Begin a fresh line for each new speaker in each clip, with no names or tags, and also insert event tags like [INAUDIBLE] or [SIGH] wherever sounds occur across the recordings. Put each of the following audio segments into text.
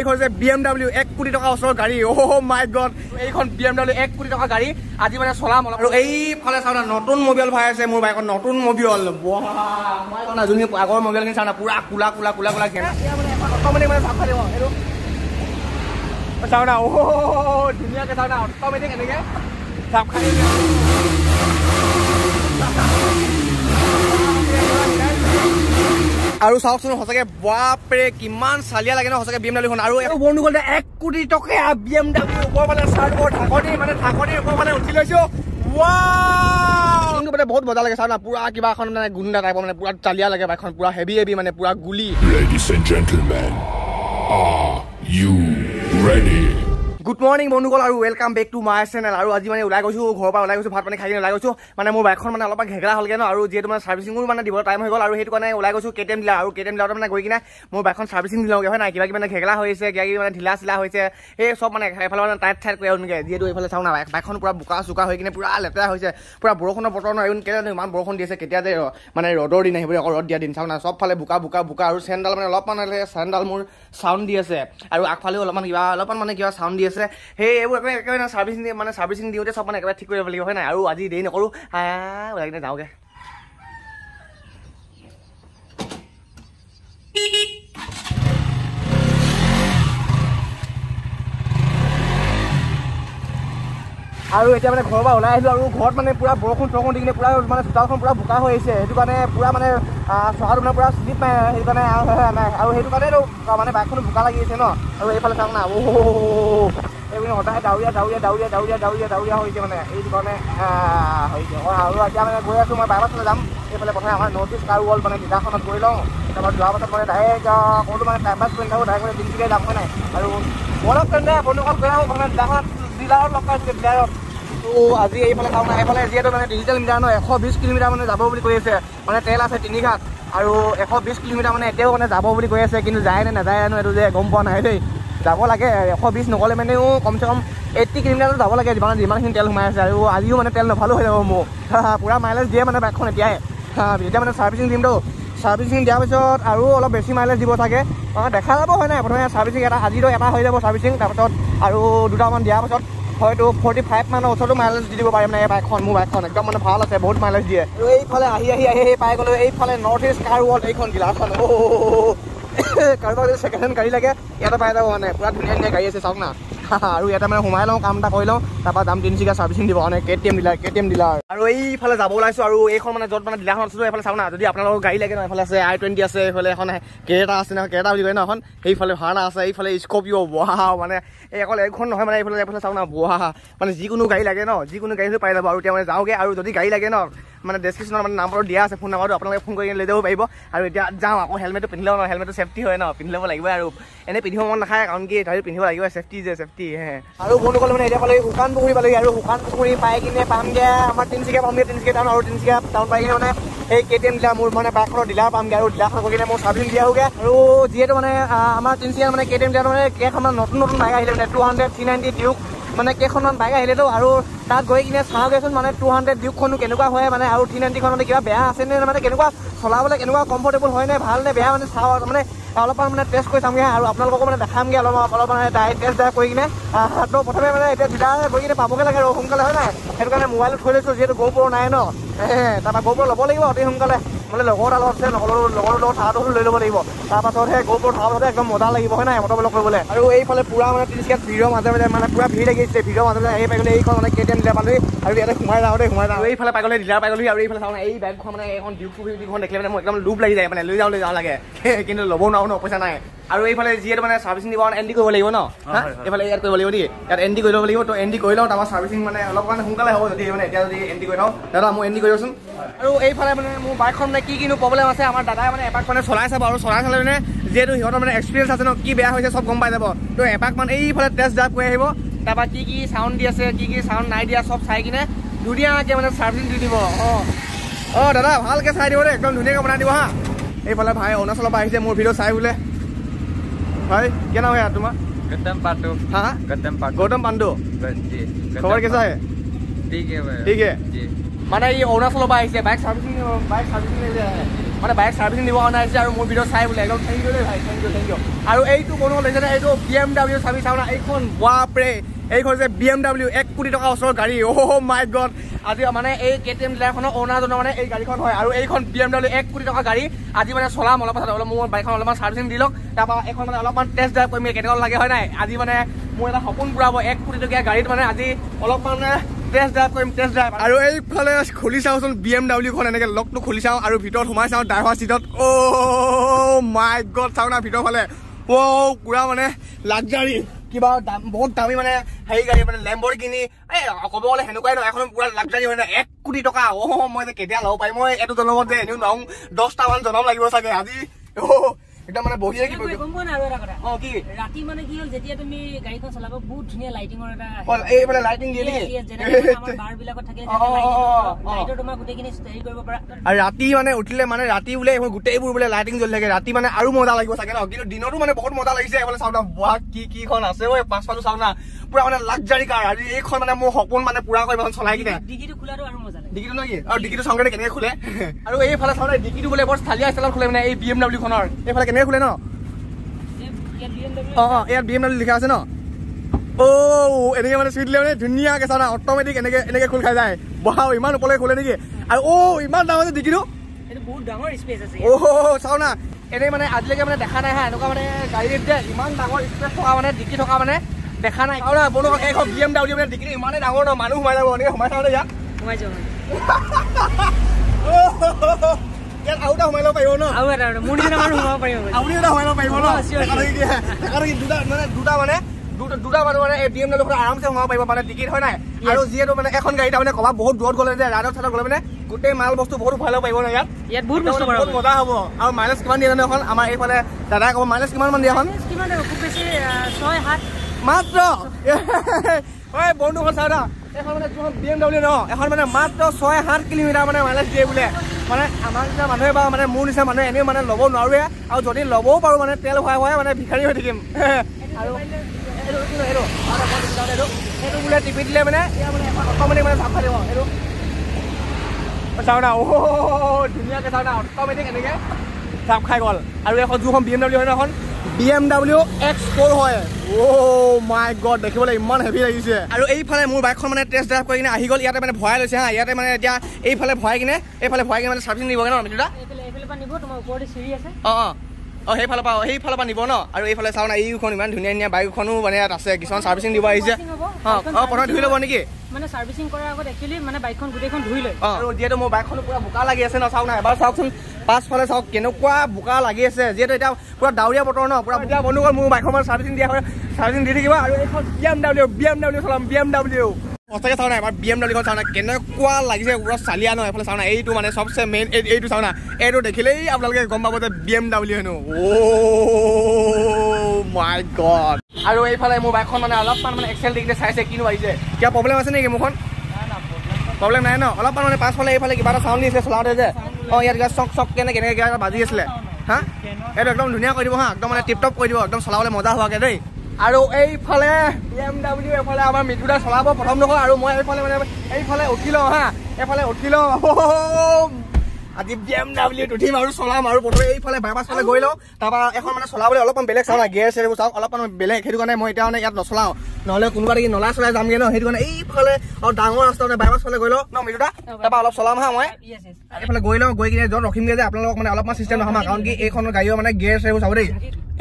এইখন যে B M W এক কোটি টকা ওচৰৰ গাড়ী। অ' মাই গড এইখন বি এম ডাব্লিউ এক কোটি টকা গাড়ী। আজি মানে চলাম অলপ। আৰু এইফালে চাওঁ না নতুন মবিল ভাই আছে মোৰ বাইকত নতুন মবিল যোনখিনি আগৰ মবিলখিনি চাওঁ না পুৰা কোলা কোলা কোলা কোলা অট'মেটিক মানে দিব চাওঁ না অ' ধুনীয়াকৈ চাওঁ না অট'মেটিক এনেকৈ চাপ খাই দিয়ে আৰু চাওকচোন সঁচাকে বাপৰে কিমান চালিয়া লাগে ন সঁচাকে বি এম ডাব্লিউখন আৰু এই বন্ধু গ'লে এক কোটি টকীয়া বি এম ডাব্লিউ ওপৰ ফালে চাৰ্ট ওপৰ ঢাকনি মানে ঢাকনিৰ ওপৰ ফালে উঠি লৈছো। কিন্তু মানে বহুত মজা লাগে চাওঁ না পুৰা কিবা এখন মানে গুণ্ডা টাইপৰ মানে পুৰা চালিয়া লাগে বাইকখন পুৰা হেভি হেভি মানে পুৰা গুলি।
Ladies and gentlemen, are you ready?
Good morning বন্ধুসকল আৰু welcome back to my channel আৰু আজি মানে ওলাই গৈছোঁ ঘৰৰ পৰা ওলাই গৈছোঁ ভাত পানী খাই কিনে ওলাই গৈছোঁ। মানে মোৰ বাইকখন মানে অলপমান ঘেগৰা হ'লগৈ ন আৰু যিহেতু মানে ছাৰ্ভিচিঙো মানে দিব টাইম হৈ গ'ল আৰু সেইটো কাৰণে ওলাই গৈছোঁ কে টি এম ডিলাৰ আৰু কে টি এম মানে গৈ কিনে মোৰ বাইকখন ছাৰ্ভিচিং দিলওঁগৈ হয় নাই? কিবা কিবি মানে ঘেগৰা হৈছে কিবা কিবি মানে ঢিলা চিলা হৈছে সেই চব মানে এফালে মানে টাইট ঠাইট কৰি আহোঁগৈ। যিহেতু এইফালে চাওঁ না বাইকখন পূৰা বোকা চোকা হৈ কিনে পূৰা লেতেৰা হৈছে পূৰা বৰষুণৰ বতৰ নহয় কেতিয়া ইমান বৰষুণ দি আছে কেতিয়া যে মানে ৰ'দৰ দিন আহিব আকৌ ৰ'দ দিয়া দিন চাওঁ না চবফালে বোকা বোকা বোকা আৰু চেণ্ডাল মানে অলপমান চেণ্ডাল মোৰ চাউণ্ড দি আছে। আৰু আগফালেও অলপমান কিবা অলপমান মানে কিবা চাউণ্ড দি সেই এইবোৰ একেবাৰে একেবাৰে ছাৰ্ভিচিং মানে ছাৰ্ভিচিং দিওঁতে চব মানে একেবাৰে ঠিক কৰিব লাগিব হয় নাই? আৰু আজি দেৰি নকৰোঁ। ওলাই কিনে যাওঁগৈ। আৰু এতিয়া মানে ঘৰৰ পৰা ওলাই আহিলোঁ আৰু ঘৰত মানে পূৰা বৰষুণ চৰষুণ দি কিনে পূৰা মানে চোতালখন পূৰা বোকা হৈ আহিছে। সেইটো কাৰণে পূৰা মানে চহাটো মানে পূৰা শ্লিপ মাৰে সেইটো কাৰণে আৰু সেইটো কাৰণেতো মানে বাইকখনো বোকা লাগি আছে ন? আৰু এইফালে চাওক না এইপিনে সদায় ডাৱৰীয়া ডাৱৰীয়া ডাৱৰীয়া ডাৱৰীয়া ডাৱৰীয়া ডাৱৰীয়া হৈছে মানে। এইটো কাৰণে হৈছে। আৰু এতিয়া মানে গৈ আছোঁ মই বাইকত যাম। এইফালে প্ৰথমে আমাৰ নৰ্থ ইষ্ট কাৰ ৱৰ্ল্ড মানে ডিলাৰখনত গৈ লওঁ। তাৰপৰা যোৱাৰ পাছত মানে ডাইৰেক্ট ক'তো মানে টাইম পাছ কৰি নাথাকোঁ ডাইৰেক্ট মানে তিনিচুকীয়া যাম হয় নাই? আৰু মনত তেন্তে বন্ধুসকল গৈ আহোঁ মানে ডিলাৰখনত আজি এইফালে না এইফালে যিহেতু মানে ডিজিটেল মিটাৰ ন এশ বিছ কিলোমিটাৰ মানে যাব বুলি কৈ আছে মানে তেল আছে তিনি ঘাট আৰু এশ বিছ কিলোমিটাৰ মানে এতিয়াও মানে যাব বুলি কৈ আছে কিন্তু যায় নে নাযায় জানো এইটো যে গম পোৱা নাই দেই। যাব লাগে এশ বিছ নগ'লে মানেও কমচে কম এইট্টি কিলোমিটাৰটো যাব লাগে যিমান যিমানখিনি তেল সোমাই আছে আৰু আজিও মানে তেল নভালো হৈ যাব মোৰ। পূৰা মাইলেজ দিয়ে মানে বাইকখন এতিয়াই এতিয়া মানে ছাৰ্ভিচিং দিমতো ছাৰ্ভিচিং দিয়াৰ পিছত আৰু অলপ বেছি মাইলেজ দিব চাগে। দেখা যাব হয় নাই? প্ৰথমে ছাৰ্ভিচিং এটা আজিতো এটা হৈ যাব ছাৰ্ভিচিং তাৰপিছত আৰু দুটামান দিয়াৰ পাছত হয়তো ফৰ্টি ফাইভ মানৰ ওচৰতো মাইলেজ দি দিব পাৰিম মানে এই বাইকখন মোৰ বাইকখন একদম মানে ভাল আছে বহুত মাইলেজ দিয়ে। আৰু এইফালে আহি আহি আহি আহি পাই গ'লোঁ এইফালে নৰ্থ ইষ্ট কাৰ ৱৰ্ল্ড এইখন ডিলাৰখন কাৰোবাক যদি ছেকেণ্ড হেণ্ড গাড়ী লাগে ইয়াতে পাই যাব মানে পূৰা ধুনীয়া ধুনীয়া গাড়ী আছে চাওক না। [LAUGHS] আৰু ইয়াতে মানে সোমাই লওঁ কাম এটা কৰি লওঁ তাৰপৰা যাম তিনিচুকীয়া ছাৰ্ভিচিং দিব। মানে K T M dealer K T M dealer আৰু এইফালে যাব ওলাইছোঁ আৰু এইখন মানে য'ত মানে ডিলাৰখন আছোঁ এইফালে চাওঁ না। যদি আপোনালোকৰ গাড়ী লাগে ন এইফালে আছে আই টুৱেণ্টি আছে এইফালে এখন কেৰেটা আছে নহয় কেৰেটা বুলি কয় ন এখন সেইফালে ভাড়া আছে এইফালে স্কপিঅ' বহা মানে এই অকল এইখন নহয় মানে এইফালে এইফালে চাওঁ না বহা মানে যিকোনো গাড়ী লাগে ন যিকোনো গাড়ী পাই যাব। আৰু এতিয়া মানে যাওঁগৈ আৰু যদি গাড়ী লাগে ন মানে ডেছক্ৰিপশ্যনত মানে নাম্বাৰটো দিয়া আছে ফোন নাম্বাৰটো আপোনালোকে ফোন কৰি লৈ যাব পাৰিব। আৰু এতিয়া যাওঁ আকৌ হেলমেটটো পিন্ধি ল'ব ন হেলমেটটো ছেফটি হয় ন পিন্ধি ল'ব লাগিব আৰু। এনেই পিন্ধিব মন নাখায় কাৰণ কি তাহাঁতি পিন্ধিব লাগিব ছেফটি যে ছেফটি হে? আৰু বন্ধুসকল মানে এতিয়া পালে শুকান পুখুৰী পালেহি আৰু শুকান পুখুৰী পাই কিনে পামগৈ আমাৰ তিনিচুকীয়া পামগৈ তিনিচুকীয়া টাউন আৰু তিনিচুকীয়া টাউন পাই কিনে মানে সেই কে টি এম ডিলাৰ মোৰ মানে বাইকখনৰ ডিলাৰ পামগৈ আৰু ডিলাৰখন গৈ কিনে মোৰ ছাৰ্ভিচিং দিয়া হোগে আৰু যিহেতু মানে আমাৰ তিনিচুকীয়া মানে কে টি এম ডিলাৰ মানে কেইখনমান নতুন নতুন বাইক আহিলে মানে two hundred three ninety Duke মানে কেইখনমান বাইক আহিলেতো আৰু তাত গৈ কিনে চাওঁগৈচোন মানে টু হাণ্ড্ৰেড ডিউকখনো কেনেকুৱা হয় মানে আৰু থ্ৰী নাইণ্টিখন মানে কিবা বেয়া আছেনে মানে কেনেকুৱা চলাবলৈ কেনেকুৱা কমফৰ্টেবল হয়নে ভাল নে বেয়া মানে চাওঁ মানে অলপমান মানে টেষ্ট কৰি চামগৈ আৰু আপোনালোককো মানে দেখামগৈ অলপ অলপ মানে টেষ্ট ড্ৰাইভ কৰি কিনে তো প্ৰথমে মানে এতিয়া ডিলাৰ গৈ কিনে পাবগৈ লাগে আৰু সোনকালে হয় নাই? সেইটো কাৰণে মোবাইলত থৈ লৈছোঁ যিহেতু গৌপুৰ নাই ন? তাৰপৰা গৌপুৰ ল'ব লাগিব অতি সোনকালে। মানে লগৰ লগত আছে লগৰ লগৰ লগত থাকাটো লৈ ল'ব লাগিব। তাৰপাছতহে থকাৰ পাছতে একদম মজা লাগিব হয় নাই মটৰবিলাক কৰিবলৈ? আৰু এইফালে পূৰা মানে তিনিচুকীয়াত ভিৰৰ মাজে মাজে মানে পূৰা ভিৰ লাগিছে ভিৰৰ মাজে মাজে আহি পাই গ'লে এইখন মানে কে টি এম আৰু ইয়াতে সোমাই যাওঁতে সোমাই যাওঁ। এইফালে পাই গ'লে ডিলাৰ পাই গ'লি আৰু এইফালে চাওঁ এই বাইকখন মানে এখন ডিউক ডিউকখন দেখিলে মানে মোৰ একদম লোভ লাগি যায় মানে লৈ যাওঁ লৈ যাওঁ লাগে। [LAUGHS] কিন্তু ল'ব নোৱাৰো ন পইচা নাই। আৰু এইফালে যিহেতু মানে ছাৰ্ভিচিং দিব এণ্টি কৰিব লাগিব ন? এইফালে ইয়াত কৰিব লাগিব দেই। ইয়াত এণ্টি কৰি ল'ব লাগিব তো এণ্টি কৰি লওঁ তাৰপৰা ছাৰ্ভিচিং মানে অলপ মানে সোনকালে হ'ব যদি মানে এতিয়া যদি এণ্টি কৰি লওঁ। দাদা মই এণ্টি কৰি দিয়কচোন আৰু এইফালে মানে মোৰ বাইকখন মানে কি কিনো প্ৰব্লেম আছে আমাৰ দাদাই মানে এপাক মানে চলাই চাব আৰু চলাই চালে মানে যিহেতু সিহঁতৰ মানে এক্সপিৰিয়েঞ্চ আছে ন কি বেয়া হৈছে চব গম পাই যাব। তো এপাক মানে এইফালে টেষ্ট ড্ৰাইভ কৰি আহিব। তাৰপৰা কি কি চাউণ্ড দি আছে কি কি চাউণ্ড নাই দিয়া চব চাই কিনে ধুনীয়াকৈ মানে ছাৰ্ভিচিং দি দিব অঁ। অঁ দাদা ভালকৈ চাই দিব দেই একদম ধুনীয়াকৈ বনাই দিব হা। এইফালে ভাই অৰুণাচলৰ পৰা আহিছে মোৰ ভিডিঅ' চাই বোলে। भाई क्या नाम है यार तुम्हारा
गौतम पाटू
हाँ
गौतम पाटू
गौतम पांडु
जी
खबर कैसा है
ठीक है भाई
ठीक है
जी
মানে এই অৰুণাচলৰ পৰা আহিছে বাইক ছাৰ্ভিচিং বাইক ছাৰ্ভিচিং মানে বাইক ছাৰ্ভিচিং দিব কাৰণে আহিছে আৰু মোৰ ভিডিঅ' চাই বোলে একদম থেংক ইউ দেই ভাই থেংক ইউ থেংক ইউ আৰু এইটো বনোৱা লৈছে এইটো বি এম ডাব্লিউ চাবি চাওঁ না এইখন বাপৰে এইখন যে বি এম ডাব্লিউ এক কোটি টকা ওচৰৰ গাড়ী। অ' মাই গড আজি মানে এই কে টি এম ডিলাৰখনৰ অ'নাৰজনৰ মানে এই গাড়ীখন হয় আৰু এইখন বি এম ডাব্লিউ এক কোটি টকা গাড়ী আজি মানে চলাম অলপ পাছত। অলপ মোৰ বাইকখন অলপমান চাৰ্ভিচিং দি লওক। তাৰপৰা এইখন মানে অলপমান টেষ্ট ড্ৰাইভ কৰিম কেনেকুৱা লাগে হয় নাই? আজি মানে মোৰ এটা সপোন পূৰাব। এক কোটি টকীয়া গাড়ীত মানে আজি অলপমান মানে টেষ্ট ড্ৰাইভ কৰিম টেষ্ট ড্ৰাইভ আৰু এইফালে খুলি চাওঁচোন বি এম ডাব্লিউখন এনেকৈ লকটো খুলি চাওঁ আৰু ভিতৰত সোমাই চাওঁ ড্ৰাইভাৰ চিটত অ' মাই গড চাওঁ না ভিতৰ ফালে অ' পুৰা মানে লাক্সাৰী কিবা বহুত দামী মানে হেৰি গাড়ী মানে লেম্বৰ কিনি এই ক'ব গ'লে সেনেকুৱাই নহয় এখন পুৰা লাক্সাৰী হয় এক কোটি টকা অ' মই যে কেতিয়া ল'ব পাৰিম মই এইটো জনমত যে এনেও নহওঁ দহটামান জনম লাগিব চাগে আজি অ' একদম মানে বহিয়ে কি
গম পোৱা নাই আৰু এটা কথা।
অঁ কি?
ৰাতি মানে কি হ'ল যেতিয়া তুমি গাড়ীখন চলাব বহুত ধুনীয়া লাইটিঙৰ এটা
এই মানে লাইটিং দিয়ে নেকি?
আমাৰ [LAUGHS] বাৰ বিলাকত থাকে। লাইটৰ তোমাৰ গোটেইখিনি হেৰি কৰিব পাৰা।
আৰু ৰাতি মানে উঠিলে মানে ৰাতি বোলে এইবোৰ গোটেইবোৰ বোলে লাইটিং জ্বলি থাকে। ৰাতি মানে আৰু মজা লাগিব চাগে ন? কিন্তু দিনতো মানে বহুত মজা লাগিছে। এইফালে চাওঁ না বাহ কি কিখন আছে ঐ পাছফালো চাওঁ না। পুৰা মানে লাক্সাৰী কাৰ আৰু এইখন মানে মোৰ সপোন মানে পুৰা কৰিব চলাই কিনে।
ডিগিটো খোলাটো আৰু মজা লাগে।
ডিকিটো নেকি আৰু ডিকিটো চাওঁতে কেনেকে খোলে? আৰু এইফালে চাওঁ ডিকিটো বোলে বৰ চালিয়া ষ্টাইলত খোলে মানে এই বি এম ডাব্লিউ খনৰ। এইফালে কেনেকে খোলে ন?
ইয়াত BMW
অঁ অঁ ইয়াত বি এম ডাব্লিউ লিখা আছে ন? অ' এনেকে মানে চুই দিলে মানে ধুনীয়াকে চাওঁ না অট'মেটিক এনেকে এনেকে খোল খাই যায়। বহাও ইমান ওপৰলৈ খোলে নেকি? আৰু অ' ইমান ডাঙৰ যে ডিকিটো
এইটো বহুত ডাঙৰ স্পেচ আছে
অ' চাওঁ না এনেই মানে আজিলৈকে মানে দেখা নাই হা এনেকুৱা মানে গাড়ীত যে ইমান ডাঙৰ স্পেচ থকা মানে ডিকি থকা মানে। দেখা নাই। চাওঁ না বনো এইখন বি এম ডাব্লিউ মানে ইমানেই ডাঙৰ ন মানুহ সোমাই যাব এনেকে সোমাই চাওঁ ইয়াত
সোমাই যাওঁ [LAUGHS]
ইয়াত আৰু এটা সোমাই ল'ব পাৰিব ন?
আৰু এটা আৰু মোৰ নিচিনা মানুহ সোমাব পাৰিব মানে।
আপুনি এটা সোমাই ল'ব পাৰিব ন? দুটা মানে দুটা মানে দুটা দুটা মানুহ মানে এই বি এম ডাব্লিউ আৰামছে সোমাব পাৰিব মানে টিকেট হয় নাই? আৰু যিহেতু মানে এখন গাড়ী তাৰমানে ক'ৰবাত বহুত দূৰত গ'লে যে ৰাইডত চাইডত গ'লে মানে গোটেই মাল বস্তু বহুত উঠাই ল'ব পাৰিব ন ইয়াত?
ইয়াত বহুত বস্তু
বহুত মজা হ'ব। আৰু মাইলেজ কিমান দিয়ে জানো এখন? আমাৰ এইফালে দাদাই ক'ব মাইলেজ কিমান মান দিয়ে এখন?
কিমান আৰু খুব বেছি আহ, ছয় সাত।
মাত্ৰ ঐ বন্ধুখন চাওঁ দা এখন মানে বি এম ডাব্লিউ ন এখন মানে মাত্ৰ ছয় সাত কিলোমিটাৰ মানে মাইলেজ দিয়ে বোলে। মানে আমাৰ নিচিনা মানুহে বা মানে মোৰ নিচিনা মানুহে এনেও মানে ল'ব নোৱাৰোৱে। আৰু যদি ল'বও পাৰোঁ মানে তেল ভৰাই ভৰাই মানে কি হয় [LAUGHS] এইটো বোলে টিপি দিলে মানে অট'মেটিক মানে জাপ খাই চাওঁ না অ' ধুনীয়াকৈ চাওঁ না অট'মেটিক এনেকৈ জাপ খাই গ'ল। আৰু এখন যোনখন বি এম ডাব্লিউ হয় ন এখন B M W X four হয়। অ' মাই গড দেখিবলৈ ইমান হেভি লাগিছে। আৰু এইফালে মোৰ বাইকখন মানে টেষ্ট ড্ৰাইভ কৰি কিনে আহি গ'ল ইয়াতে মানে ভৰাই লৈছে হা ইয়াতে মানে এতিয়া এইফালে ভৰাই কিনে এইফালে ভৰাই কিনে মানে চাৰ্ভিচিং দিবগৈ ন
চিৰি আছে।
অঁ অঁ। অঁ সেইফালৰ পৰা সেইফালৰ পৰা নিব ন। আৰু এইফালে চাওঁ না এইখন ইমান ধুনীয়া ধুনীয়া বাইকখনো মানে ইয়াত আছে কিছুমান চাৰ্ভিচিং দিব আহিছে। অঁ অঁ প্ৰথমে ধুই ল'ব নেকি?
মানে চাৰ্ভিচিং কৰাৰ আগত একচুৱেলি মানে বাইকখন গোটেইখন ধুই লয়।
আৰু যিহেতু মোৰ বাইকখনো পুৰা বোকা লাগি আছে ন চাওক না এবাৰ চাওকচোন পাছফালে চাওক কেনেকুৱা বোকা লাগি আছে। যিহেতু এতিয়া পুৰা ডাৱৰীয়া বতৰ ন পুৰা এতিয়া বন্ধুসকল মোৰ বাইকখন চাৰ্ভিচিং দিয়া হয় চাৰ্ভিচিং দি থাকিব। আৰু এইখন B M W B M W চলাম বি এম ডাব্লিউ সঁচাকৈ চাওঁ না এবাৰ বি এম ডাব্লিউখন চাওঁ না কেনেকুৱা লাগিছে পুৰা চালিয়া ন এইফালে চাওঁ না এইটো মানে চবচে মেইন এইটো চাওঁ না। এইটো দেখিলেই আপোনালোকে গম পাব যে বি এম ডাব্লিউ হেনো। মাই গড আৰু এইফালে মোৰ বাইকখন মানে অলপমান মানে এক্সেল দি কিনে চাইছে কিনো আহিছে। কিবা প্ৰব্লেম আছে নেকি মোৰখন? প্ৰব্লেম নাই ন? অলপমান মানে পাছফালে এইফালে কিবা এটা চাউণ্ড দিছিলে চলাওঁতে যে। অঁ ইয়াত কিবা চক চক কেনে কেনেকৈ কিবা এটা বাজি আছিলে। হা? এইটো একদম ধুনীয়া কৰি দিব হা একদম মানে টিপ টপ কৰি দিব একদম চলাবলৈ মজা হোৱাকৈ দেই। আৰু এইফালে বি এম ডাব্লিউ এইফালে আমাৰ মিঠুদা চলাব প্ৰথম নহয় আৰু মই এইফালে মানে এইফালে উঠি লওঁ হা এইফালে উঠি লওঁ আজি বি এম ডাব্লিউত উঠিম আৰু চলাম আৰু প্ৰথমে এইফালে বাইপাছ ফালে গৈ লওঁ তাৰপৰা এখন মানে চলাবলৈ অলপমান বেলেগ চাওঁ না গেৰ চেৰবোৰ চাওক অলপমান বেলেগ সেইটো কাৰণে মই এতিয়া মানে ইয়াত নচলাওঁ। নহ'লে কোনোবা দেখি নলা চলাই যামগৈ ন সেইটো কাৰণে এইফালে আৰু ডাঙৰ ৰাস্তা মানে বাইপাছ গৈ লওঁ। ন মিঠুদা তাৰপৰা অলপ চলাম হা মই। এইফালে গৈ লওঁ গৈ কিনে য'ত ৰখিমগৈ যে আপোনালোকক মানে অলপমান চিষ্টেম নহ'ম কাৰণ কি এইখনৰ গাড়ীও মানে গেৰ চেৰবোৰ চাব দেই।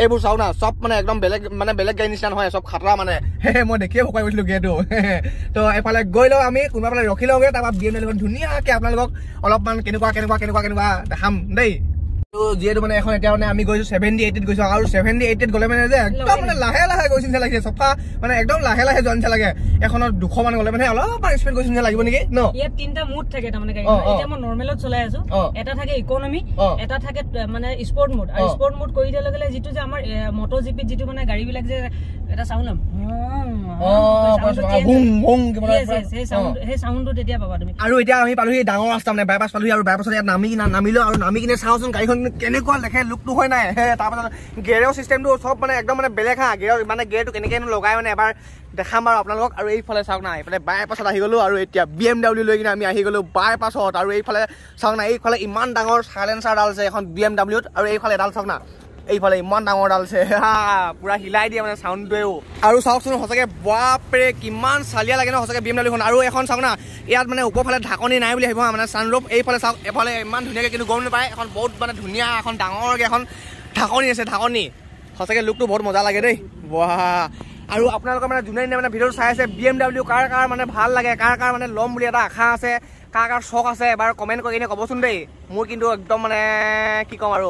এইবোৰ চাওঁ না চব মানে একদম বেলেগ মানে বেলেগ গাড়ী নিচিনা নহয় চব খাতৰা মানে। হে [LAUGHS] মই দেখিয়ে ভকাই গৈছিলো গেৰটো [LAUGHS] তো এইফালে গৈ লওঁ আমি কোনোবা ফালে ৰখি লওঁগৈ তাৰপৰা বি এম ডাব্লিউখন ধুনীয়াকৈ আপোনালোকক অলপমান কেনেকুৱা কেনেকুৱা কেনেকুৱা কেনেকুৱা দেখাম দেই তো যিহেতু মানে এখন এতিয়া মানে আমি গৈছো ছেভেণ্টি এইটিত গৈছো। আৰু ছেভেণ্টি এইটিত গ'লে মানে যে একদম মানে লাহে লাহে গৈছে নিচিনা লাগিছে। চফা মানে একদম লাহে লাহে যোৱা নিচিনা লাগে। এখনত দুশ মান গ'লে মানে অলপমান স্পীড গৈছে নিচিনা লাগিব নেকি? ন?
ইয়াত তিনিটা মুড থাকে তাৰমানে গাড়ী। এতিয়া মই নৰ্মেলত চলাই আছো। এটা থাকে ইকনমি। এটা থাকে মানে স্পৰ্ট মুড আৰু। স্পৰ্ট মুড কৰি দিয়াৰ লগে লগে যিটো যে আমাৰ মটৰ জিপিত যিটো মানে গাড়ী বিলাক যে এটা চাউণ্ড সেই চাউণ্ডটো তেতিয়া পাবা তুমি।
আৰু এতিয়া আমি পালোহি ডাঙৰ ৰাস্তা মানে বাইপাছ পালোহি আৰু বাইপাছত ইয়াত নামি নামিলো আৰু নামি কিনে চাওঁচোন গাড়ীখন কেনেকুৱা লেখে লুকটো হয় নাই? তাৰপাছত গেৰৰ চিষ্টেমটো চব মানে একদম মানে বেলেগ হা গেৰৰ মানে গেৰটো কেনেকৈনো লগাই মানে এবাৰ দেখাম বাৰু আপোনালোকক। আৰু এইফালে চাওক না এইফালে বাইপাছত আহি গ'লো আৰু এতিয়া বি এম ডাব্লিউ লৈ কিনে আমি আহি গ'লো বাইপাছত আৰু এইফালে চাওক না এইফালে ইমান ডাঙৰ চাইলেঞ্চাৰ এডাল আছে এখন বি এম ডাব্লিউত আৰু এইফালে এডাল চাওক না এইফালে ইমান ডাঙৰ ডাল আছে। হা পুৰা হিলাই দিয়ে মানে চাউণ্ডটোৱেও। আৰু চাওকচোন সঁচাকৈ বাপৰে কিমান চালিয়া লাগে ন সঁচাকৈ বি এম ডাব্লিউখন। আৰু এখন চাওক না ইয়াত মানে ওপৰফালে ঢাকনি নাই বুলি ভাবিব মানে চানৰূপ এইফালে চাওক এফালে ইমান ধুনীয়াকৈ কিন্তু গম নাপায়। এখন বহুত মানে ধুনীয়া এখন ডাঙৰকৈ এখন ঢাকনি আছে ঢাকনি। সঁচাকৈ লুকটো বহুত মজা লাগে দেই। বাহ আৰু আপোনালোকৰ মানে যোনে মানে ভিডিঅ'টো চাই আছে B M W car car মানে ভাল লাগে কাৰ কাৰ মানে ল'ম বুলি এটা আশা আছে কাৰ কাৰ চখ আছে এবাৰ কমেণ্ট কৰি কিনে ক'বচোন দেই। মোৰ কিন্তু একদম মানে কি ক'ম আৰু?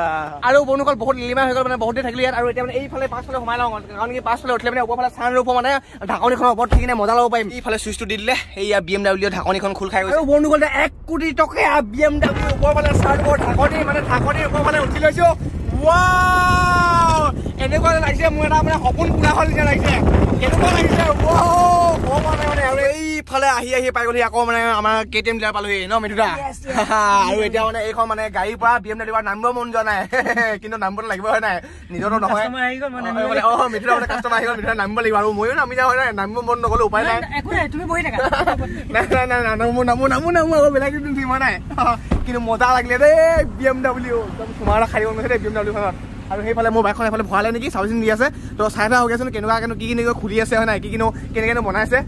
[LAUGHS] আৰু বন্ধুসকল বহুত লিলিমা হৈ গ'ল মানে বহুত দেৰি থাকিলে ইয়াত। আৰু এতিয়া মানে এইফালে পাছফালে সোমাই লওঁ কাৰণ কি পাছফালে উঠিলে মানে ওপৰফালে চান ৰূপ মানে ঢাকনিখনৰ ওপৰত থাকি কিনে মজা ল'ব পাৰিম। এইফালে চুইচটো দি দিলে এইয়া বি এম ডাব্লিউ ঢাকনিখন খোল খাই গৈছে। আৰু বন্ধুসকল এক কোটি টকীয়া বি এম ডাব্লিউ ওপৰফালে চান ৰূপৰ ঢাকনি মানে ঢাকনিৰ ওপৰফালে উঠি লৈছোঁ। ৱাও এনেকুৱা লাগিছে মোৰ এটা মানে সপোন পুৰা হ'ল নিচিনা লাগিছে। এনেকুৱা লাগিছে মানে আৰু এইফালে আহি আহি পাই গ'লি আকৌ মানে আমাৰ কে টি এম ডিলাৰ পালোহি ন মিঠুদা? আৰু এতিয়া মানে এইখন মানে গাড়ীৰ পৰা বি এম ডাব্লিউ নামিব মন যোৱা নাই কিন্তু নামিবতো লাগিব হয় নাই? নিজৰতো নহয়। অ, মিঠুদা মানে কাষ্টমাৰ আহি গ'ল মিঠুদা নামিব লাগিব আৰু ময়ো নামি যাওঁ হয় নাই? নামিব মন নগ'লে উপায় [LAUGHS] নাই।
নাই
নাই নাই নামো নামো নামো নামো আকৌ বেলেগ উঠিম হয় নাই? কিন্তু মজা লাগিলে দেই বি এম ডাব্লিউ তোমাৰ খাই গৈছে দেই বি এম ডাব্লিউখনত আৰু সেইফালে মোৰ বাইকখন এফালে ভৰালে নেকি? চাৰ্ভিচিং দি আছে। তো চাই থোৱা হৈ গৈছে কেনেকুৱা কেনেকুৱা কি কেনেকৈ খুলি আছে হয় নাই? কি কিনো কেনেকৈ বনাইছে?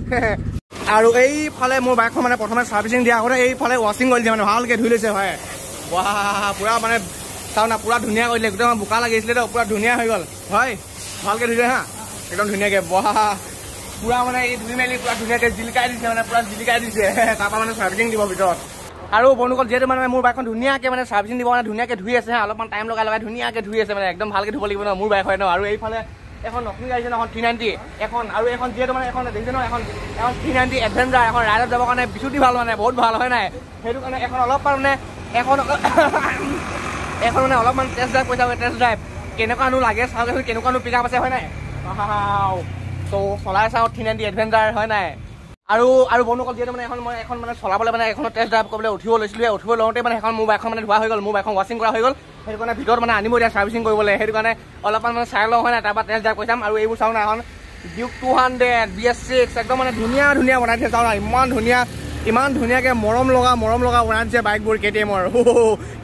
[LAUGHS] আৰু এইফালে মোৰ বাইকখন মানে প্ৰথমে চাৰ্ভিচিং দিয়া আগতে এইফালে ৱাশ্বিং কৰি দিছে মানে ভালকৈ ধুই লৈছে হয়। ৱাহ পূৰা মানে চাওঁ না পূৰা ধুনীয়া কৰি দিলে গোটেই আমাৰ বোকা লাগিছিলে তো পূৰা ধুনীয়া হৈ গ'ল। হয় ভালকৈ ধুইছে হা। একদম ধুনীয়াকৈ ৱাহ। পুৰা মানে এই ধুই মেলি পুৰা ধুনীয়াকৈ জিলিকাই দিছে মানে পুৰা জিলিকাই দিছে। [LAUGHS] তাৰপৰা মানে চাৰ্ভিচিং দিব ভিতৰত। আৰু বন্ধুসকল যিহেতু মানে মোৰ বাইকখন ধুনীয়াকৈ মানে চাৰ্ভিচিং দিব মানে ধুনীয়াকৈ ধুই আছে অলপমান টাইম লগাই লগাই ধুনীয়াকৈ ধুই আছে মানে একদম ভালকৈ ধুব লাগিব ন মোৰ বাইক হয় ন। আৰু এইফালে এখন নতুন গাড়ী আছে ন এখন থ্ৰী নাইণ্টি এখন আৰু এখন যিহেতু মানে এখন দেখিছে ন এখন এখন থ্ৰী নাইণ্টি এডভেঞ্চাৰ এখন ৰাইডত যাবৰ কাৰণে বিচুতি ভাল মানে বহুত ভাল হয় নাই? সেইটো কাৰণে এখন অলপমান মানে এখন [COUGHS] এখন মানে অলপমান টেষ্ট ড্ৰাইভ কৈছা টেষ্ট ড্ৰাইভ কেনেকুৱানো লাগে চাওঁ কেনেকুৱানো পিক আপ আছে হয় নাই. ত' চলাই চাওঁ থ্ৰী নাইণ্টি এডভেঞ্চাৰ হয় নাই? আৰু আৰু বন্ধুসকল যিহেতু মানে এখন মই এখন মানে চলাবলৈ মানে এখন টেষ্ট ড্ৰাইভ কৰিবলৈ উঠিব লৈছিলোঁ উঠিব লওঁতে মানে এখন মোৰ বাইকখন মানে ধোৱা হৈ গ'ল মোৰ বাইকখন ৱাশ্বিং কৰা হৈ গ'ল। সেইটো কাৰণে ভিতৰত মানে আনিব এতিয়া চাৰ্ভিচিং কৰিবলৈ সেইটো কাৰণে অলপমান মানে চাই লওঁ হয় নাই? তাৰপৰা টেষ্ট ড্ৰাইভ কৰি চাম আৰু এইবোৰ চাওঁ না এখন Duke two hundred B S six একদম মানে ধুনীয়া ধুনীয়া বনাই দিছে চাওঁ না ইমান ধুনীয়া ইমান ধুনীয়াকৈ মৰম লগা মৰম লগা বনাই দিছে বাইকবোৰ কে টি এমৰ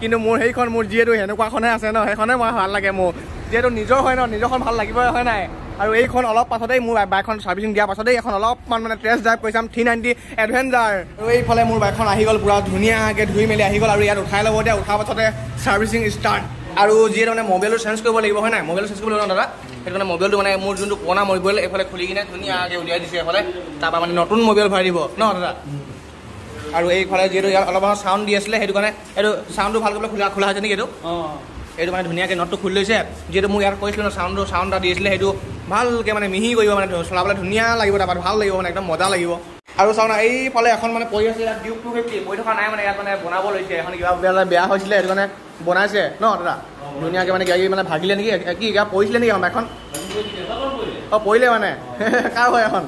কিন্তু মোৰ সেইখন মোৰ যিহেতু সেনেকুৱাখনহে আছে ন সেইখনে মই ভাল লাগে মোৰ। যিহেতু নিজৰ হয় ন নিজৰখন ভাল লাগিবই হয় নাই? আৰু এইখন অলপ পাছতেই মোৰ বাইকখন চাৰ্ভিচিং দিয়াৰ পাছতেই এখন অলপমান মানে টেষ্ট ড্ৰাইভ কৰি চাম থ্ৰী নাইণ্টি এডভেঞ্চাৰ আৰু এইফালে মোৰ বাইকখন আহি গ'ল পূৰা ধুনীয়াকৈ ধুই মেলি আহি গ'ল আৰু ইয়াত উঠাই ল'ব এতিয়া উঠাৰ পাছতে চাৰ্ভিচিং ষ্টাৰ্ট আৰু যিহেতু মানে মোবাইলটো চেঞ্জ কৰিব লাগিব হয় নাই? মোবাইলটো চেঞ্জ কৰিব লাগিব ন দাদা? সেইটো কাৰণে মোবাইলটো মানে মোৰ যোনটো পুৰণা মোবাইল এইফালে খুলি কিনে ধুনীয়াকৈ উলিয়াই দিছে এইফালে। তাৰপৰা মানে নতুন মোবাইল ভৰাই দিব ন দাদা? আৰু এইফালে যিহেতু ইয়াত অলপমান চাউণ্ড দি আছিলে সেইটো কাৰণে এইটো চাউণ্ডটো ভাল কৰিবলৈ খোলা খোলা হৈছে নেকি এইটো? এইটো মানে ধুনীয়াকৈ নটটো খুলি লৈছে। যিহেতু মোক ইয়াত কৈছিলোঁ ন চাউণ্ডটো চাউণ্ড এটা দিছিলে সেইটো ভালকৈ মানে মিহি কৰিব মানে চলাবলৈ ধুনীয়া লাগিব তাৰপৰা ভাল লাগিব মানে একদম মজা লাগিব। আৰু চাওঁ না এইফালে এখন মানে পৰি আছে ইয়াত ডিউক টু ফিফটি পৰি থকা নাই মানে ইয়াত মানে বনাব লৈছে। এখন কিবা বেয়া বেয়া হৈছিলে সেইটো কাৰণে বনাইছে। ন দাদা? ধুনীয়াকৈ মানে গাড়ী মানে ভাগিলে নেকি? কি কিবা পৰিছিলে নেকি এখন বাইকখন অঁ পৰিলে মানে। [LAUGHS] কাৰ হয় এখন?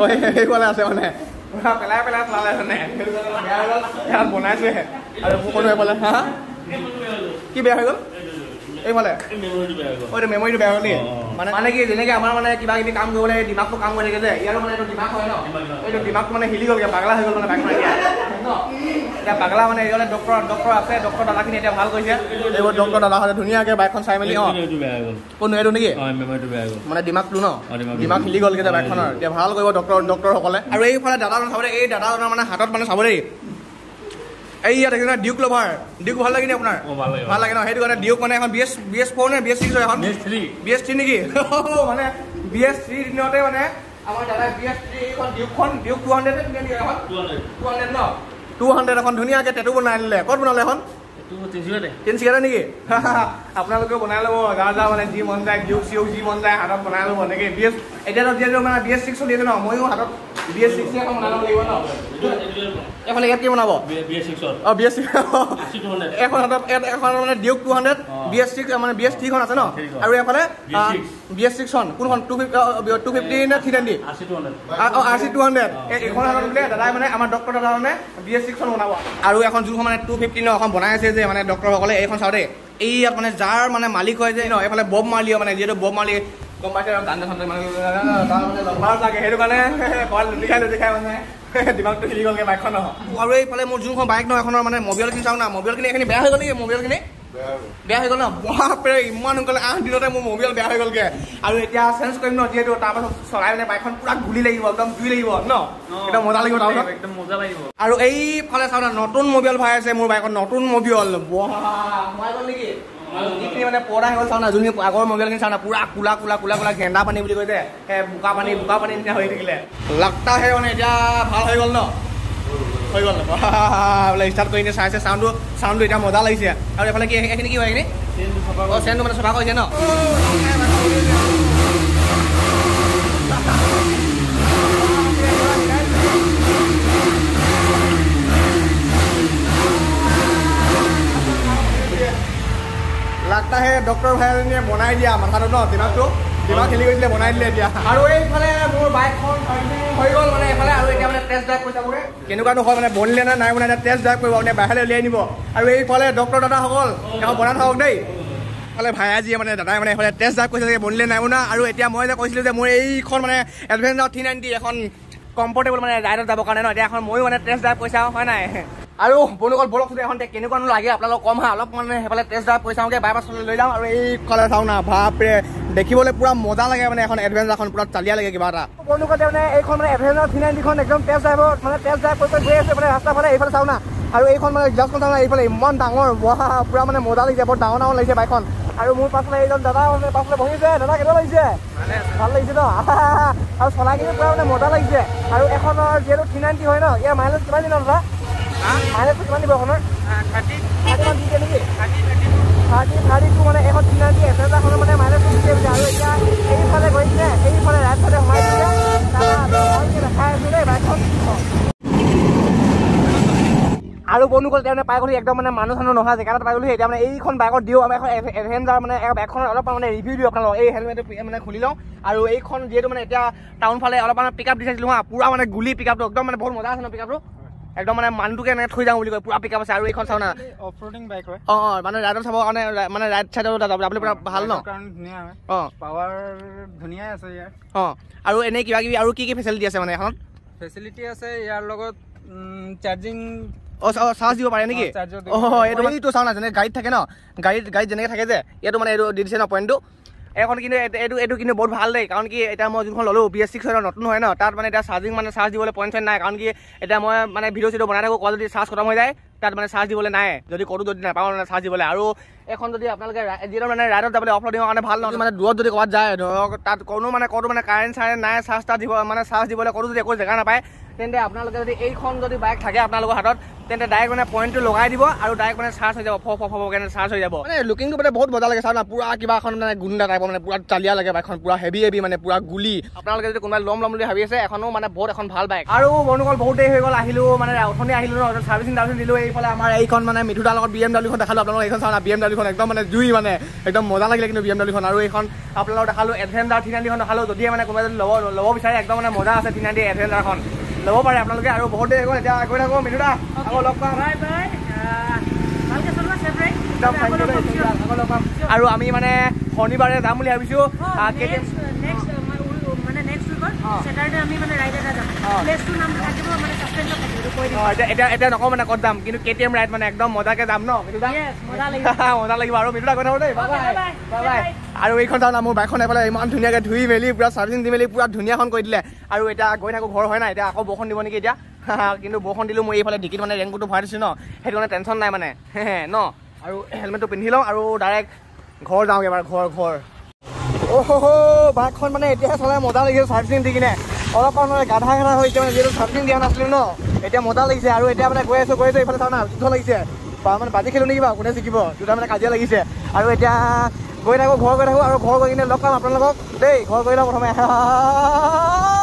অঁ সেইফালে আছে মানে। পেলাই পেলাই চলালে মানে। ইয়াত বনাইছোহে আৰু এইফালে? হা হা? কি বেয়া হৈ গ'ল? এইফালে। এইটো মেমৰিটো বেয়া হ'ল মানে মানে কি যেনেকৈ আমাৰ মানে কিবা কিবি কাম কৰিবলৈ দিমাগটো কাম কৰি থাকে যে ইয়াৰো মানে এইটো দিমাগ হয় ন? এইটো দিমাগটো মানে হিলি গ'লগৈ পাগলা হৈ গ'ল মানে এতিয়া পাগলা মানে এইফালে ডক্টৰ ডক্টৰ আছে ডক্টৰ দাদাখিনি এতিয়া ভাল কৰিছে। এইবোৰ ডক্টৰ দাদাহঁতে ধুনীয়াকৈ বাইকখন চাই মেলি অঁ। কোন এইটো নেকি? মানে দিমাগটো ন। দিমাগ হিলি গ'ল কেতিয়া বাইকখনৰ? এতিয়া ভাল কৰিব ডক্টৰ ডক্টৰসকলে। আৰু এইফালে দাদাজন চাব এই দাদাজনৰ মানে হাতত মানে চাব দেই। এই ইয়াত দেখিছে ডিউক লভাৰ ডিউক ভাল লাগে নি আপোনাৰ?
ভাল লাগে।
ন? সেইটো কাৰণে ডিউক মানে এখন B S B S four নে বি এছ ছিক্স হয় এখন? বি এছ থ্ৰী নেকি? [LAUGHS] মানে বি এছ থ্ৰী দিনতে মানে আমাৰ দাদাই বি এছ থ্ৰী এইখন ডিউকখন ডিউক টু হাণ্ড্ৰেড নেকি এখন। টু হাণ্ড্ৰেড ন? টু হাণ্ড্ৰেড এখন ধুনীয়াকৈ টেটু বনাই দিলে ক'ত বনালে এখন? তিনিচুকীয়াতে নেকি? [LAUGHS] আপোনালোকেও বনাই ল'ব। যাৰ যাৰ মানে যি মন যায় ডিউক চিউক যি মন যায় হাতত বনাই ল'ব। এনেকৈ বি এছ এতিয়াতো যিহেতু মানে বি এছ ছিক্স চলি ন? ময়ো হাতত বি এছ ছিক্স এখন লাগিব ন ইয়াত কি বনাব অঁ বি এছ ছিক্স এখন হাতত এখন মানে Duke two hundred B S six মানে বি এছ থ্ৰীখন আছে ন আৰু এইফালে বি এছ ছিক্সখন কোনখন টু ফিফটি টু ফিফটি নে থ্ৰী টুৱেণ্টি অঁ আৰ চি টু হাণ্ড্ৰেড এইখন হাতত বোলে দাদাই মানে আমাৰ ডক্টৰ দাদা মানে বি এছ ছিক্সখন বনাব আৰু এখন যোনখন মানে টু ফিফটি ন এখন বনাই আছে যে মানে ডক্টৰসকলে এইখন চাওঁ দেই এই ইয়াত মানে যাৰ মানে মালিক হয় যে ন এইফালে বব মালিও মানে যিহেতু বব মালি গম পাইছে? আৰু গান চান মানে তাৰ মানে লম্বাৰ লাগে সেইটো কাৰণে ক'ৰবাত লুটি খাই লুটি খাই মানে দিমাগটো হিলি গ'লগৈ বাইকখন আৰু এইফালে মোৰ যোনখন বাইক ন এখনৰ মানে মবিলখিনি চাওঁ না মবিলখিনি এইখিনি বেয়া হৈ গ'ল নেকি মবিলখিনি বেয়া হৈ গ'ল। ন? বাপৰে ইমান সোনকালে আঠ দিনতে মোৰ মবিল বেয়া হৈ গ'লগে। আৰু এতিয়া চেঞ্জ কৰিম ন যিহেতু তাৰপাছত চলাই মানে বাইকখন পুৰা গুলি লাগিব একদম জুই লাগিব ন? একদম মজা লাগিব তাৰপাছত।
একদম মজা লাগিব।
আৰু এইফালে চাওঁ না নতুন মবিল ভৰাই আছে মোৰ বাইকত নতুন মবিল বাহ সোমাই গ'ল নেকি? যিখিনি মানে পৰ্দা হৈ গ'ল চাওঁ না যোনখিনি আগৰ মবিলখিনি চাওঁ না পুৰা কোলা কোলা কোলা কোলা গেন্দা পানী বুলি কৈ যে সেই বোকা পানী বোকা পানী নিচিনা হৈ থাকিলে। লাগতা হে মানে এতিয়া ভাল হৈ গ'ল ন? হৈ গ'ল। বোলে ষ্টাৰ্ট কৰি চাইছে চাউণ্ডটো চাউণ্ডটো এতিয়া মজা লাগিছে। আৰু এইফালে কি এইখিনি কি হয় এইখিনি? অঁ চেনটো মানে চফা কৰিছে ন? লাগতা হে ডক্টৰ ভাইজনীয়ে বনাই দিয়া মাথাটো ন দিমাগটো দিমাগ খেলি গৈছিলে বনাই দিলে এতিয়া। আৰু এইফালে মোৰ বাইকখন হৈ গ'ল মানে এইফালে আৰু এতিয়া মানে টেষ্ট ড্ৰাইভ কৰি চাবগৈ কেনেকুৱানো হয় মানে বনিলে নে নাই বনাই টেষ্ট ড্ৰাইভ কৰিব মানে বাহিৰলৈ উলিয়াই নিব। আৰু এইফালে ডক্টৰ দাদাসকল এখন বনাই থাকক দেই। এইফালে ভায়াজীয়ে মানে দাদাই মানে এইফালে টেষ্ট ড্ৰাইভ কৰিছে বনিলে নাই বনা আৰু এতিয়া মই যে কৈছিলোঁ যে মোৰ এইখন মানে এডভেঞ্চাৰ থ্ৰী নাইণ্টি এখন কমফৰ্টেবল মানে ৰাইডত যাবৰ কাৰণে ন এতিয়া এখন ময়ো মানে টেষ্ট ড্ৰাইভ কৰি চাওঁ হয় নাই? আৰু বন্ধুসকল বলক এখন এতিয়া কেনেকুৱানো লাগে? আপোনালোকক কম হা অলপ মানে সেইফালে টেষ্ট ড্ৰাইভ কৰি চাওঁগৈ বাইপাছলৈ লৈ যাওঁ আৰু এইফালে চাওঁ না বাপৰে। দেখিবলৈ পুৰা মজা লাগে মানে এখন এডভেঞ্চাৰখন পুৰা চালিয়া লাগে কিবা এটা। বন্ধুসকল মানে এইখন মানে এডভেঞ্চাৰ থ্ৰী নাইণ্টিখন একদম টেষ্ট ড্ৰাইভত মানে টেষ্ট ড্ৰাইভ কৰি গৈ আছে মানে ৰাস্তাৰ ফালে এইফালে চাওঁ না। আৰু এইখন মানে জাষ্টখন চাওঁ না এইফালে ইমান ডাঙৰ ৱাহ পুৰা মানে মজা লাগিছে বৰ ডাঙৰ ডাঙৰ লাগিছে বাইকখন। আৰু মোৰ পাছফালে এইজন দাদা মানে পাছফালে বহিছে দাদা কেনেকুৱা লাগিছে? ভাল লাগিছে ন? আৰু চলাই কিনে পুৰা মানে মজা লাগিছে। আৰু এখনৰ যিহেতু থ্ৰী নাইণ্টি হয় ন ইয়াৰ মাইলেজ কিমান দিনৰ দাদা? মাইলেজটো কিমান দিব এখনৰ থাৰ্টি মান দি দিয়ে নেকি? Thirty thirty two. মানে এখন থ্ৰী নাইণ্টি এভেঞ্জাৰখনৰ মানে মাইলেজটো দিছে বুলি আৰু এতিয়া এইফালে গৈ কিনে এইফালে ৰাইট চাইডে সোমাই দিছে তাৰপৰা ভালকৈ দেখাই আছোঁ দেই বাইকখন আৰু বন্ধুসকল তেওঁ মানে পাই গ'লো একদম মানে মানুহ চানুহ নহা জেগাত পাই গ'লো এতিয়া মানে এইখন বাইকত দিওঁ আমি এখন এভেঞ্জাৰ মানে বাইকখনৰ অলপ মানে ৰিভিউ দিওঁ আপোনালোকক। এই হেলমেটটো মানে খুলি লওঁ। আৰু এইখন যিহেতু মানে এতিয়া টাউন ফালে অলপ মানে পিক আপ দি চাইছিলোঁ হা পুৰা মানে গুলি পিক আপটো একদম মানে বহুত মজা আছে ন পিক আপটো একদম মানে মানুহটোকে এনেকৈ থৈ যাওঁ বুলি কয় পুৰা পিক আপ আছে আৰু এইখন চাওঁ না।
অফ ৰোডিং বাইক হয়।
অঁ অঁ মানে ৰাইডত চাবৰ কাৰণে মানে ৰাইড চাইডত যাবলৈ পুৰা ভাল ন? অঁ।
পাৱাৰ ধুনীয়াই আছে ইয়াৰ।
অঁ আৰু এনেই কিবা কিবি আৰু কি কি ফেচিলিটি আছে মানে এখনত?
ফেচিলিটি আছে ইয়াৰ লগত চাৰ্জিং
অঁ অঁ চাৰ্জ দিব পাৰে নেকি?
অঁ,
এইটো চাওঁ না যেনেকৈ গাড়ীত থাকে ন? গাড়ীত গাড়ীত যেনেকৈ থাকে যে এইটো মানে এইটো দি দিছে ন পইণ্টটো এইখন কিন্তু এইটো- এইটো কিন্তু বহুত ভাল দেই কাৰণ কি এতিয়া মই যোনখন ল'লোঁ বি এছ ছিক্স নতুন হয় ন তাত মানে এতিয়া চাৰ্জিং মানে চাৰ্জ দিবলৈ পইণ্ট চইণ্ট নাই কাৰণ কি এতিয়া মই মানে ভিডিঅ' চিডিঅ' বনাই থাকোঁ ক'ৰবাত যদি চাৰ্জ খতম হৈ যায়। তাত মানে চাৰ্জ দিবলৈ নাই। যদি ক'তো যদি নাপাওঁ মানে চাৰ্জ দিবলৈ। আৰু এখন যদি আপোনালোকে যিহেতু মানে ৰাইডত যাবলৈ অফ ৰডিঙৰ কাৰণে ভাল নহয় মানে দূৰত যদি ক'ৰবাত যায় ধৰক তাত কোনো মানে ক'তো মানে কাৰেণ্ট চাৰেণ্ট নাই চাৰ্জ তাৰ্জ দিব মানে চাৰ্জ দিবলৈ ক'তো যদি একো জেগা নাপায় তেন্তে আপোনালোকে যদি এইখন যদি বাইক থাকে আপোনালোকৰ হাতত তেন্তে ডাইৰেক্ট মানে পইণ্টটো লগাই দিব আৰু ডাইৰেক্ট মানে চাৰ্জ হৈ যাব। ফ ফ কাৰণে চাৰ্জ হৈ যাব। মানে লুকিংটো মানে বহুত মজা লাগে না পুৰা কিবা এখন মানে গুণ্ডা টাইপৰ মানে পুৰা চালিয়া লাগে বাইকখন পুৰা হেভি হেভি মানে পুৰা গুলি। আপোনালোকে যদি কোনোবাই ল'ম ল'ম বুলি ভাবি আছে এখনো মানে বহুত এখন ভাল বাইক আৰু বন্ধুসকল বহুত দেৰি হৈ গ'ল আহিলোঁ মানে অথনি আহিলোঁ ন চাৰ্ভিচিং টাৰ্ভিচিং দিলোঁ এইফালে আমাৰ এইখন মানে মিঠুদাৰ লগত বি এম ডাব্লিউখন দেখালোঁ আপোনালোকক এইখন চাওঁ বি এম ডাব্লিউখন একদম মানে জুই মানে একদম মজা লাগিলে কিন্তু বি এম ডাব্লিউখন আৰু এইখন আপোনালোকক দেখালোঁ এডভেঞ্চাৰ থ্ৰী নাইণ্টিখন দেখালোঁ যদিহে মানে কোনোবাই যদি ল'ব ল'ব বিচাৰে একদম মানে মজা আছে থ্ৰী নাইণ্টি এডভেঞ্চাৰখন ল'ব পাৰে আপোনালোকে আৰু বহুত দেৰি হৈ গ'ল এতিয়া গৈ থাকোঁ মিঠুদা আকৌ লগ পাম আকৌ লগ পাম। আৰু আমি মানে শনিবাৰে যাম বুলি ভাবিছোঁ আহ, কেতিয়া
মানে নেক্সট উইকত ছেটাৰডে আমি মানে ৰাইড এটা যাম।
অঁ।
প্লেচটোৰ নামটো থাকিব মানে ছাছপেঞ্চত থাকিব এইটো কৈ দিম
অঁ, এতিয়া এতিয়া এতিয়া নকওঁ মানে ক'ত যাম কিন্তু কে টি এম ৰাইড মানে একদম মজাকে যাম ন মিঠুদা
Yes, মজা লাগিব। [LAUGHS]
মজা লাগিব আৰু দেই এইখন মোৰ বাইকখন এইফালে ইমান ধুনীয়াকৈ ধুই মেলি পূৰা চাৰ্ভিচিং দি মেলি পূৰা ধুনীয়াখন কৰি দিলে। আৰু এতিয়া গৈ থাকোঁ ঘৰ হয় নাই এতিয়া আকৌ বৰষুণ দিব নেকি এতিয়া? [LAUGHS] কিন্তু বৰষুণ দিলোঁ মই এইফালে ডিকিত মানে ৰেংকুটো ভৰাই দিছোঁ ন সেইটো কাৰণে টেনশ্যন নাই মানে। [LAUGHS] ন? আৰু হেলমেটটো পিন্ধি লওঁ আৰু ডাইৰেক্ট ঘৰ যাওঁগৈ এবাৰ ঘৰ ঘৰ। অহ বাইকখন মানে এতিয়াহে চলাই মজা লাগিছে চাৰ্ভিচিং দি কিনে। অলপমান মানে গাধা গাধা হৈছে মানে যিহেতু চাৰ্ভিচিং দিয়া নাছিলোঁ ন। এতিয়া মজা লাগিছে আৰু এতিয়া মানে গৈ আছোঁ গৈ আছোঁ এইফালে চাওঁ না যুদ্ধ লাগিছে। মানে বাজি খেলোঁ নেকি বাৰু কোনে জিকিব? দুটা মানে কাজিয়া লাগিছে। আৰু এতিয়া গৈ থাকোঁ ঘৰ গৈ থাকোঁ আৰু ঘৰ গৈ কিনে লগ পাম আপোনালোকক। দেই ঘৰ গৈ লওঁ প্ৰথমে। [LAUGHS]